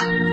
Bye.